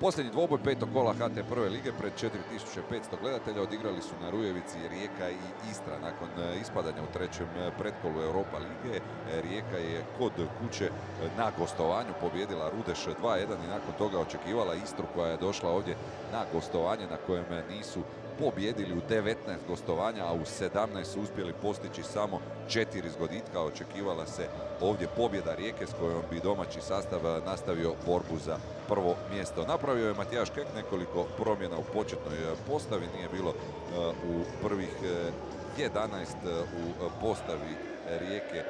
Posljednji dvoboj petog kola HT prve lige pred 4500 gledatelja odigrali su na Rujevici Rijeka i Istra. Nakon e, ispadanja u trećem e, pretkolu Europa lige, e, Rijeka je kod kuće na gostovanju pobjedila Rudeš 2-1 i nakon toga očekivala Istru koja je došla ovdje na gostovanje na kojem nisu pobjedili u 19 gostovanja, a u 17 su uspjeli postići samo četiri zgoditka. Očekivala se ovdje pobjeda Rijeke s kojom bi domaći sastav nastavio borbu za prvo mjesto. Napravio je Matijaš Kek nekoliko promjena u početnoj postavi. Nije bilo uh, u prvih 11 uh, u postavi Rijeke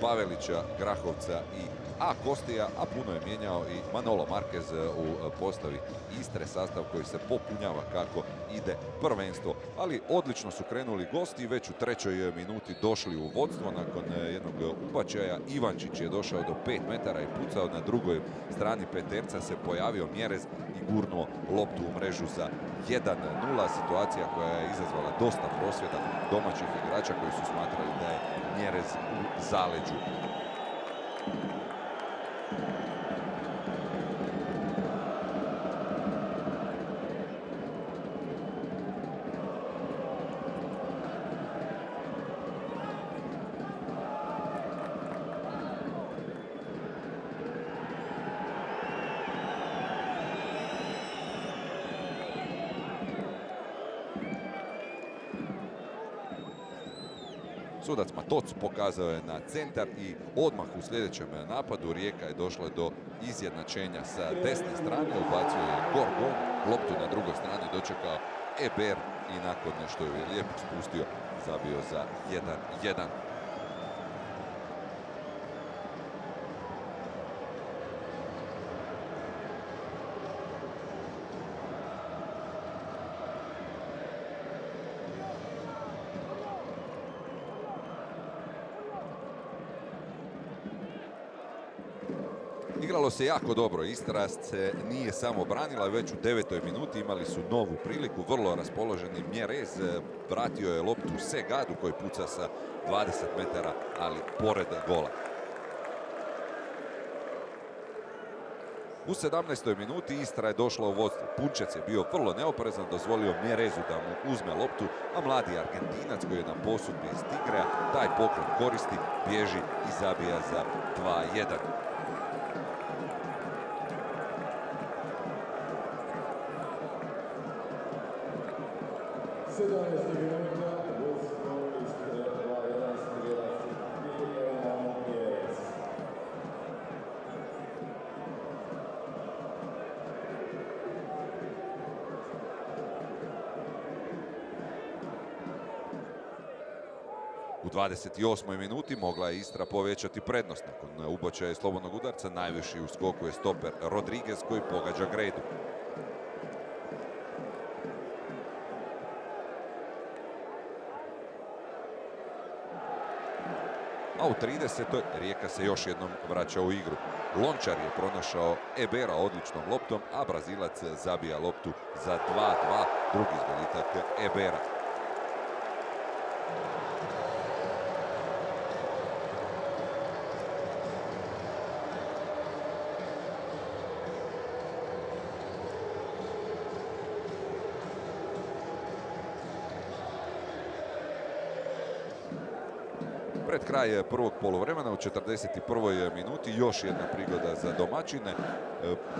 Pavelića, Grahovca i a Kostija, a puno je mijenjao i Manolo Marquez e, u e, postavi Istre, sastav koji se popunjava kako ide prvenstvo. Ali odlično su krenuli gosti već u trećoj minuti došli u vodstvo nakon e, jednog ubačaja. Ivančić je došao do 5 metara i pucao na drugoj strani peterca se pojavio Mjerez i gurnuo loptu u mrežu za 1-0. Situacija koja je izazvala dosta prosvjeda domaćih igrača koji su smatrali da je Mjerez u zaleđu. Sudac Matoc pokazao je na centar i odmah u sljedećem napadu Rijeka je došla do izjednačenja sa desne strane. Ubacio je Gorgon, loptu na drugoj strani dočekao Eber i nakon što je lijepo spustio zabio za 1-1. Igralo se jako dobro. Istra se nije samo branila, već u devetoj minuti imali su novu priliku. Vrlo raspoloženi Mjerez vratio je loptu Segadu koji puca sa 20 metara, ali pored gola. U 17. minuti Istra je došla u vodstvo. Punčec je bio vrlo neoprezan, dozvolio Mjerezu da mu uzme loptu, a mladi Argentinac koji je na posudbi iz Tigreja taj poklon koristi, bježi i zabija za 2-1. 28. minuti mogla je Istra povećati prednost. Nakon ubočaja slobodnog udarca najviši u skoku je stoper Rodriguez koji pogađa gredu. A u 30. Rijeka se još jednom vraća u igru. Lončar je pronašao Ebera odličnom loptom, a Brazilac zabija loptu za 2-2. Drugi zgoditak Ebera. Pred kraj prvog polovremena u 41. minuti još jedna prigoda za domaćine. E,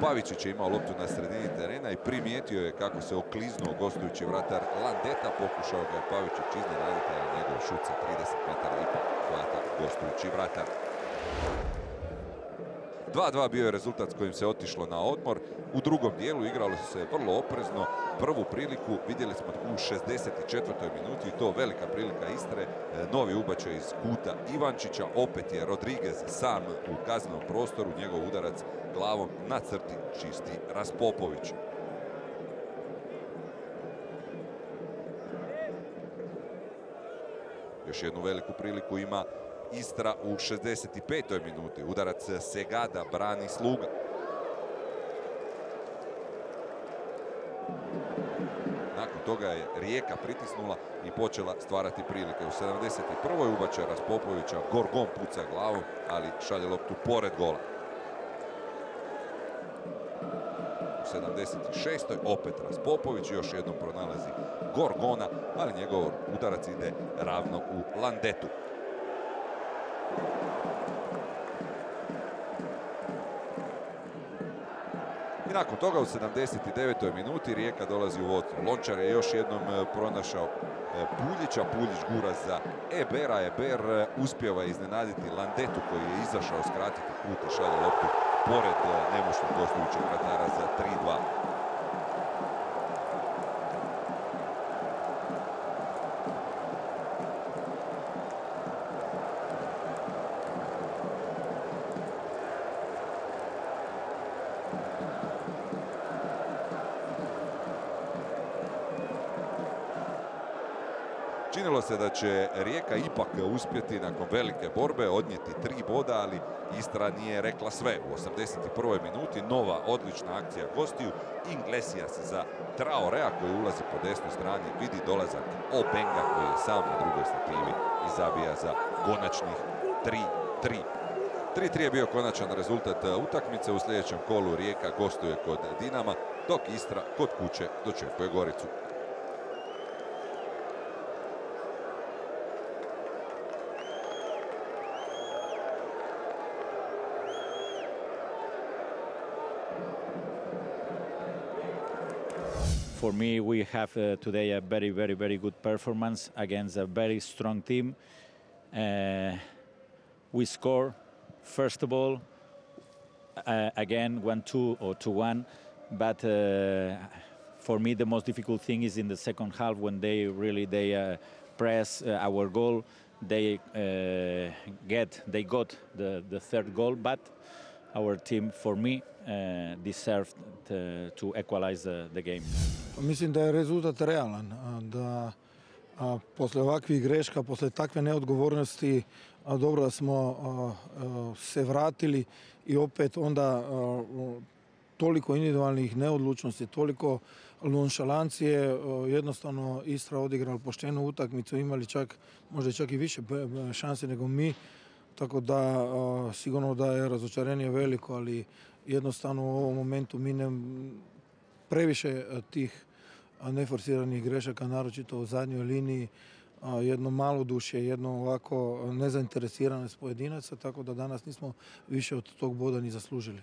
Pavićić je imao loptu na sredini terena i primijetio je kako se okliznuo gostujući vratar Landeta. Pokušao ga je Pavićić iznenaditi, ali njegov šut sa 30 metara ipak hvata gostujući vratar. 2-2 bio je rezultat s kojim se otišlo na odmor. U drugom dijelu igralo se vrlo oprezno. Prvu priliku vidjeli smo u 64. minuti i to velika prilika Istre. E, novi ubačaj iz kuta Ivančića. Opet je Rodriguez sam u kaznenom prostoru. Njegov udarac glavom na crti čisti Raspopović. Još jednu veliku priliku ima Istra u 65. minuti. Udarac Segada brani Sluga. Nakon toga je Rijeka pritisnula i počela stvarati prilike. U 71. ubače Raspopovića, Gorgon puca glavom, ali šalje loptu pored gola. U 76. Opet Raspopović još jednom pronalazi Gorgona, ali njegov udarac ide ravno u Landetu. I nakon toga u 79. minuti Rijeka dolazi u vodstvo. Lončar je još jednom e, pronašao e, Puljića. Puljić gura za Ebera. Eber e, uspjeva iznenaditi Landetu koji je izašao skratiti put i šalje loptu pored nemoćnog gostujućeg vratara za 3-2. Činilo se da će Rijeka ipak uspjeti nakon velike borbe odnijeti tri boda, ali Istra nije rekla sve. U 81. minuti nova odlična akcija gostiju. Inglesijas za Traorea koji ulazi po desnoj strani. Vidi dolazak Obenga koji je sam na drugoj stativi i zabija za konačnih 3-3. 3-3 je bio konačan rezultat utakmice. U sljedećem kolu Rijeka gostuje kod Dinama, dok Istra kod kuće dočekuje Goricu. For me, we have uh, today a very, very, very good performance against a very strong team. Uh, we score, first of all, uh, again, 1-2 or 2-1, but uh, for me the most difficult thing is in the second half when they really they uh, press uh, our goal. They get, they got the, the third goal, but our team, for me, deserved to, to equalize the, the game. Mislim da je rezultat realan, da a, posle ovakvih greška, posle takve neodgovornosti, a, dobro da smo a, se vratili i opet onda toliko individualnih neodlučnosti, toliko nonšalancije, jednostavno Istra odigrala poštenu utakmicu, imali čak, možda čak i više šanse nego mi, tako da sigurno da je razočarenje veliko, ali jednostavno u ovom momentu mi ne, previše e, tih neforsiranih grešaka, naročito u zadnjoj liniji, jedno malo duše, jedno ovako nezainteresiranost pojedinaca, tako da danas nismo više od tog boda ni zaslužili.